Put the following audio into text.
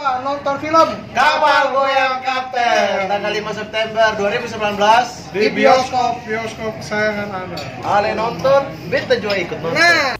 nonton film? Kapal Goyang Kapten. Tanggal 5 September 2019 di bioskop bioskop kesayangan Anda. Ale nonton, beta juga ikut nonton. Nah,